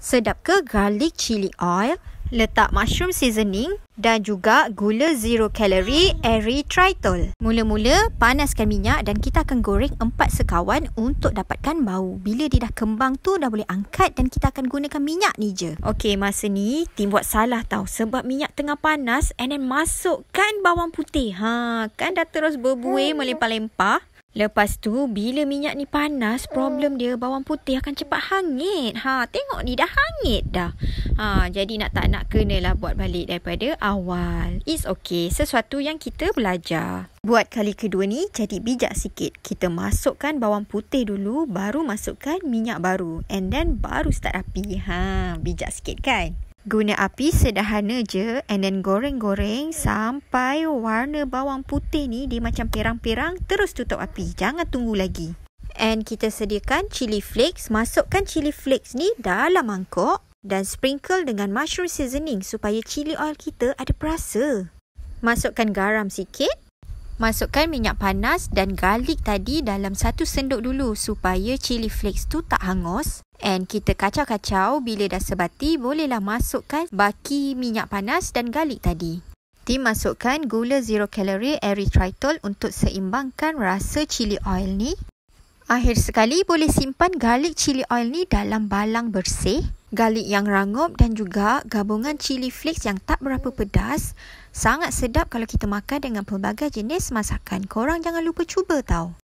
Sedap ke garlic chili oil? Letak mushroom seasoning dan juga gula zero calorie erythritol. Mula-mula panaskan minyak dan kita akan goreng empat sekawan untuk dapatkan bau. Bila dia dah kembang tu dah boleh angkat dan kita akan gunakan minyak ni je. Okey, masa ni tim buat salah tau sebab minyak tengah panas and then masukkan bawang putih. Ha, kan dah terus berbuih melempah-lempah. Lepas tu, bila minyak ni panas, problem dia bawang putih akan cepat hangit. Ha, tengok ni dah hangit dah. Ha, jadi nak tak nak kenalah buat balik daripada awal. It's okay, sesuatu yang kita belajar. Buat kali kedua ni, jadi bijak sikit. Kita masukkan bawang putih dulu, baru masukkan minyak baru. And then, baru start api. Ha, bijak sikit kan? Guna api sederhana je and then goreng-goreng sampai warna bawang putih ni dia macam pirang-pirang terus tutup api. Jangan tunggu lagi. And kita sediakan chili flakes. Masukkan chili flakes ni dalam mangkuk dan sprinkle dengan mushroom seasoning supaya chili oil kita ada perasa. Masukkan garam sikit. Masukkan minyak panas dan garlic tadi dalam satu sendok dulu supaya chili flakes tu tak hangus. And kita kacau-kacau bila dah sebati bolehlah masukkan baki minyak panas dan garlic tadi. Tim masukkan gula zero calorie erythritol untuk seimbangkan rasa chili oil ni. Akhir sekali boleh simpan garlic chili oil ni dalam balang bersih. Garlic yang rangup dan juga gabungan chili flakes yang tak berapa pedas. Sangat sedap kalau kita makan dengan pelbagai jenis masakan. Korang jangan lupa cuba tau.